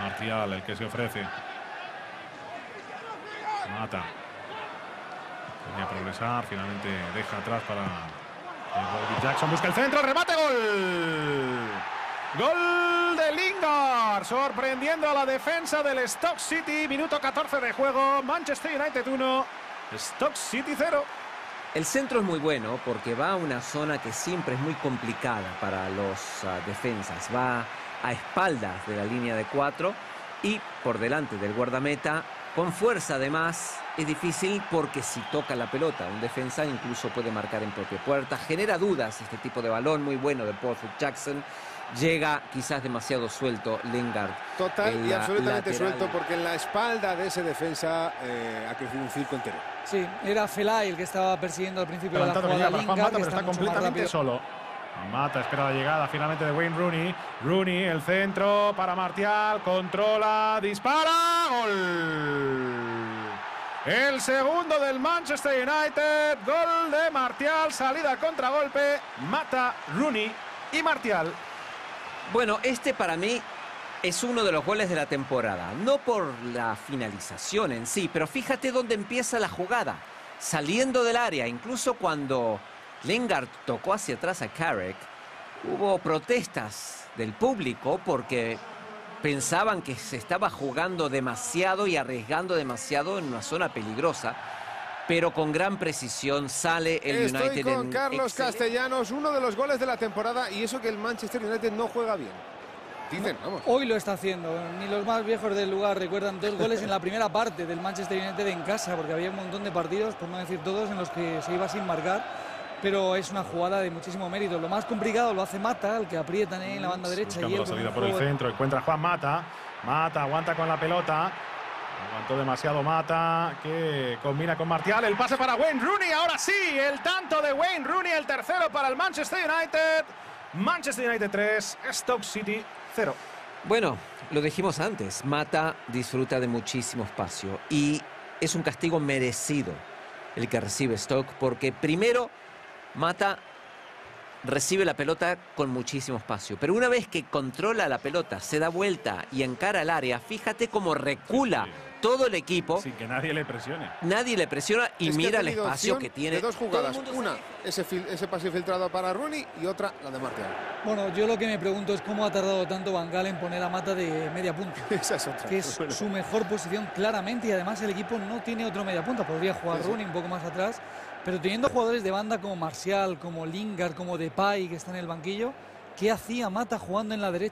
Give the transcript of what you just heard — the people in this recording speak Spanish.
Martial, el que se ofrece. Mata. Tenía que progresar, finalmente deja atrás para eh, Jackson. Busca el centro, remate, gol. Gol de Lingard, sorprendiendo a la defensa del Stock City. Minuto 14 de juego. Manchester United 1, Stock City 0. El centro es muy bueno porque va a una zona que siempre es muy complicada para los ah, defensas. Va a espaldas de la línea de cuatro y por delante del guardameta. Con fuerza además es difícil porque si toca la pelota un defensa incluso puede marcar en propia puerta. Genera dudas este tipo de balón muy bueno de Paul Jackson. Llega quizás demasiado suelto Lingard. Total y absolutamente suelto porque en la espalda de ese defensa eh, ha crecido un circo entero. Sí, era Felay el que estaba persiguiendo al principio de la jugada Lingard, Mata, pero está completamente solo. Mata, espera la llegada finalmente de Wayne Rooney. Rooney, el centro para Martial, controla, dispara, gol. El segundo del Manchester United, gol de Martial, salida contragolpe, mata Rooney y Martial. Bueno, este para mí es uno de los goles de la temporada. No por la finalización en sí, pero fíjate dónde empieza la jugada. Saliendo del área, incluso cuando Lingard tocó hacia atrás a Carrick, hubo protestas del público porque pensaban que se estaba jugando demasiado y arriesgando demasiado en una zona peligrosa. Pero con gran precisión sale el Estoy United con Carlos Castellanos, uno de los goles de la temporada y eso que el Manchester United no juega bien. Hoy lo está haciendo. Ni los más viejos del lugar recuerdan dos goles en la primera parte del Manchester United en casa, porque había un montón de partidos, por no decir todos, en los que se iba sin marcar. Pero es una jugada de muchísimo mérito. Lo más complicado lo hace Mata, el que aprieta en la banda derecha. y la salida por el centro, encuentra Juan Mata. Mata, aguanta con la pelota. Aguantó demasiado Mata, que combina con Martial. El pase para Wayne Rooney, ahora sí, el tanto de Wayne Rooney, el tercero para el Manchester United. Manchester United 3, Stoke City bueno, lo dijimos antes, Mata disfruta de muchísimo espacio y es un castigo merecido el que recibe Stock porque primero Mata recibe la pelota con muchísimo espacio, pero una vez que controla la pelota, se da vuelta y encara el área, fíjate cómo recula todo el equipo. Sin que nadie le presione. Nadie le presiona y mira el espacio que tiene. dos jugadas, una ese, ese pase filtrado para Rooney y otra la de Martial. Bueno, yo lo que me pregunto es cómo ha tardado tanto Van en poner a Mata de media punta. Esa es otra. Que es su mejor posición claramente y además el equipo no tiene otro media punta. Podría jugar Rooney un poco más atrás, pero teniendo jugadores de banda como Marcial, como Lingard, como Depay que está en el banquillo, ¿qué hacía Mata jugando en la derecha?